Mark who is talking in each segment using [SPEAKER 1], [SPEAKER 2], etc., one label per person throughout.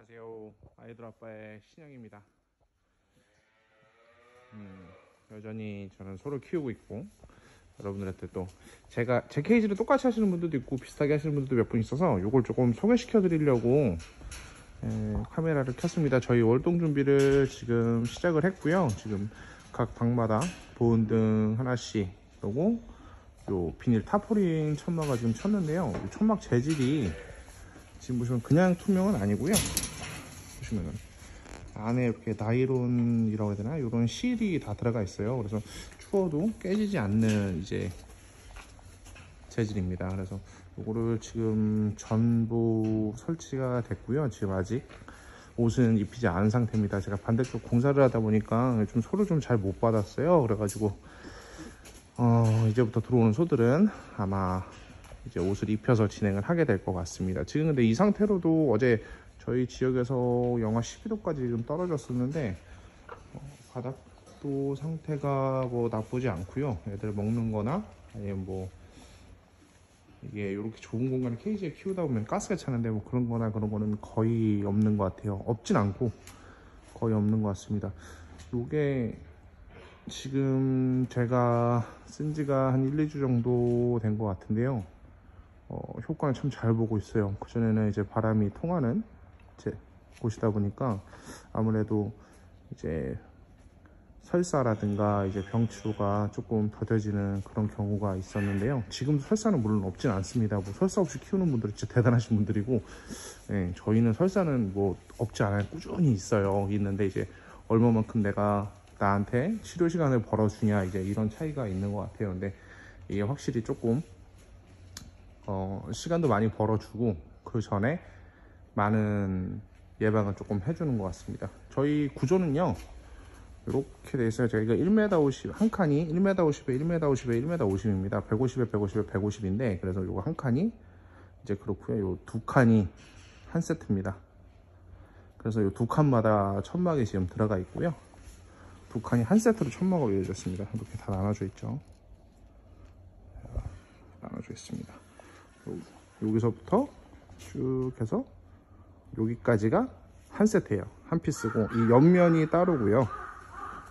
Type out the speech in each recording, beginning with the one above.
[SPEAKER 1] 안녕하세요. 아이들 아빠의 신영입니다. 음, 여전히 저는 소를 키우고 있고 여러분들한테 또 제가 제 케이지를 똑같이 하시는 분들도 있고 비슷하게 하시는 분들도 몇 분 있어서 이걸 조금 소개시켜 드리려고 에, 카메라를 켰습니다. 저희 월동 준비를 지금 시작을 했고요. 지금 각 방마다 보온등 하나씩 그리고 요 비닐 타포린 천막을 지금 쳤는데요. 이 천막 재질이 지금 보시면 그냥 투명은 아니고요. 보시면은 안에 이렇게 나이론이라고 해야 되나 이런 실이 다 들어가 있어요. 그래서 추워도 깨지지 않는 이제 재질입니다. 그래서 이거를 지금 전부 설치가 됐고요. 지금 아직 옷은 입히지 않은 상태입니다. 제가 반대쪽 공사를 하다 보니까 좀 소를 좀 잘 못 받았어요. 그래가지고 어, 이제부터 들어오는 소들은 아마 이제 옷을 입혀서 진행을 하게 될 것 같습니다. 지금 근데 이 상태로도 어제 저희 지역에서 영하 12도까지 지금 떨어졌었는데 어, 바닥도 상태가 뭐 나쁘지 않고요. 애들 먹는 거나 아니면 뭐 이게 이렇게 좁은 공간을 케이지에 키우다 보면 가스가 차는데 뭐 그런 거나 그런 거는 거의 없는 것 같아요. 없진 않고 거의 없는 것 같습니다. 요게 지금 제가 쓴 지가 한 1, 2주 정도 된 것 같은데요. 어, 효과는 참 잘 보고 있어요. 그전에는 이제 바람이 통하는 이 제 곳이다 보니까 아무래도 이제 설사라든가 이제 병치료가 조금 더뎌지는 그런 경우가 있었는데요. 지금도 설사는 물론 없진 않습니다. 뭐 설사 없이 키우는 분들은 진짜 대단하신 분들이고, 예, 저희는 설사는 뭐 없지 않아요. 꾸준히 있어요. 있는데 이제 얼마만큼 내가 나한테 치료 시간을 벌어주냐 이제 이런 차이가 있는 것 같아요. 근데 이게 확실히 조금 어, 시간도 많이 벌어주고 그 전에 많은 예방을 조금 해주는 것 같습니다. 저희 구조는요. 이렇게 돼 있어요. 저희가 1m 50, 한 칸이 1m 50에 1m 50에 1m 50입니다. 150에 150에 150인데, 그래서 이거 한 칸이 이제 그렇고요. 요두 칸이 한 세트입니다. 그래서 요두 칸마다 천막이 지금 들어가 있고요. 두 칸이 한 세트로 천막으로 이어졌습니다. 이렇게 다 나눠져 있죠. 나눠져 있습니다. 요- 여기서부터 쭉 해서 여기까지가 한 세트예요. 한 피스고 이 옆면이 따르고요.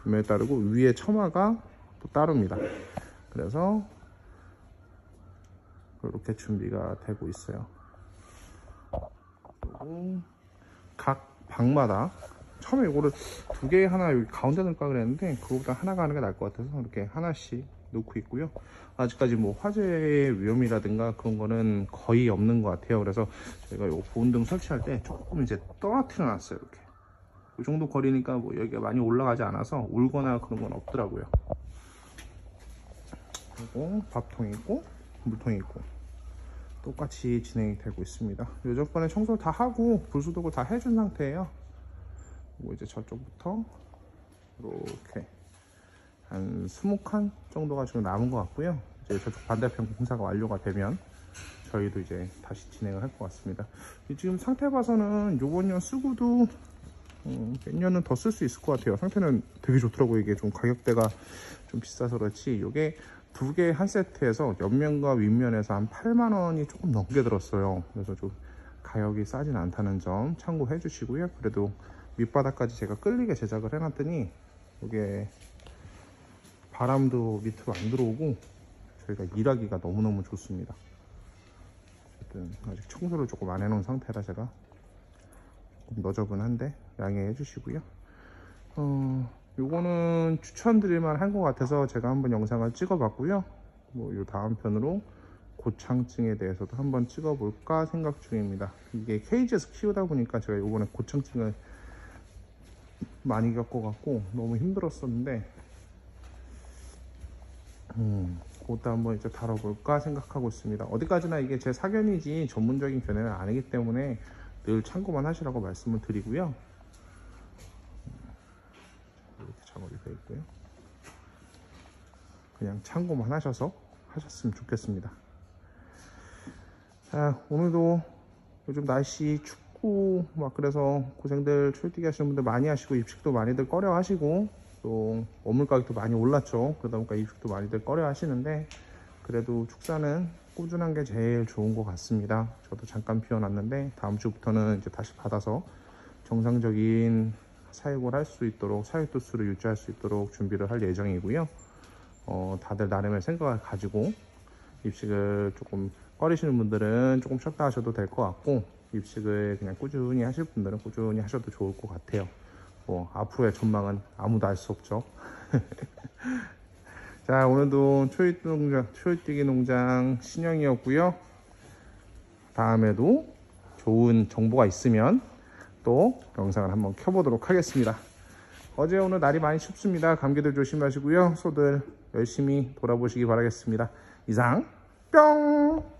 [SPEAKER 1] 옆면이 따르고 위에 처마가 또 따릅니다. 그래서 이렇게 준비가 되고 있어요. 각 방마다 처음에 이거를 두 개 하나 여기 가운데 넣을까 그랬는데 그거보다 하나가 하는 게 나을 것 같아서 이렇게 하나씩 놓고 있고요. 아직까지 뭐 화재의 위험이라든가 그런 거는 거의 없는 것 같아요. 그래서 저희가 요 보온등 설치할 때 조금 이제 떨어뜨려 놨어요. 이렇게. 이 정도 거리니까 뭐 여기가 많이 올라가지 않아서 울거나 그런 건 없더라고요. 그리고 밥통이 있고 물통이 있고 똑같이 진행이 되고 있습니다. 요전번에 청소를 다 하고 불소독을 다 해준 상태예요. 그리고 이제 저쪽부터 이렇게 한 20칸 정도가 지금 남은 것 같고요. 이제 저쪽 반대편 공사가 완료가 되면 저희도 이제 다시 진행을 할 것 같습니다. 이 지금 상태 봐서는 요번 년 쓰고도 음, 몇 년은 더 쓸 수 있을 것 같아요. 상태는 되게 좋더라고요. 이게 좀 가격대가 좀 비싸서 그렇지. 요게 두 개 한 세트에서 옆면과 윗면에서 한 8만 원이 조금 넘게 들었어요. 그래서 좀 가격이 싸진 않다는 점 참고해 주시고요. 그래도 밑바닥까지 제가 끌리게 제작을 해놨더니 이게 바람도 밑으로 안 들어오고 저희가 일하기가 너무너무 좋습니다. 어쨌든 아직 청소를 조금 안 해놓은 상태라 제가 너저분한데 양해해 주시고요. 어, 요거는 추천드릴 만 한 것 같아서 제가 한번 영상을 찍어봤고요. 뭐 요 다음 편으로 고창증에 대해서도 한번 찍어볼까 생각 중입니다. 이게 케이지에서 키우다 보니까 제가 요번에 고창증을 많이 겪어갖고 너무 힘들었었는데 음, 그것도 한번 이제 다뤄볼까 생각하고 있습니다. 어디까지나 이게 제 사견이지 전문적인 견해는 아니기 때문에 늘 참고만 하시라고 말씀을 드리고요. 이렇게 작업이 되어 있고요. 그냥 참고만 하셔서 하셨으면 좋겠습니다. 자, 오늘도 요즘 날씨 춥고 막 그래서 고생들 출퇴기 하시는 분들 많이 하시고 입식도 많이들 꺼려 하시고 또 어물 가격도 많이 올랐죠. 그러다 보니까 입식도 많이들 꺼려 하시는데 그래도 축사는 꾸준한 게 제일 좋은 것 같습니다. 저도 잠깐 비워놨는데 다음 주부터는 이제 다시 받아서 정상적인 사육을 할 수 있도록 사육 도수를 유지할 수 있도록 준비를 할 예정이고요. 어, 다들 나름의 생각을 가지고 입식을 조금 꺼리시는 분들은 조금 쉬었다 하셔도 될 것 같고 입식을 그냥 꾸준히 하실 분들은 꾸준히 하셔도 좋을 것 같아요. 뭐 앞으로의 전망은 아무도 알 수 없죠. 자 오늘도 초입 농장, 초입뛰기 농장 신영이었고요. 다음에도 좋은 정보가 있으면 또 영상을 한번 켜보도록 하겠습니다. 어제 오늘 날이 많이 춥습니다. 감기들 조심하시고요. 소들 열심히 돌아보시기 바라겠습니다. 이상 뿅!